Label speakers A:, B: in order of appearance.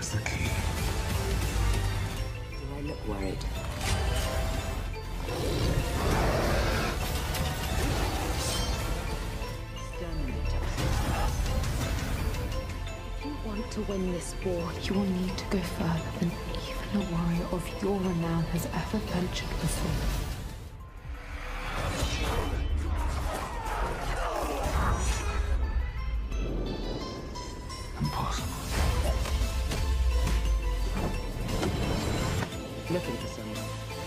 A: is the key. Do I look worried? If you want to win this war, you will need to go further than even a warrior of your renown has ever ventured before. impossible.
B: Looking for someone.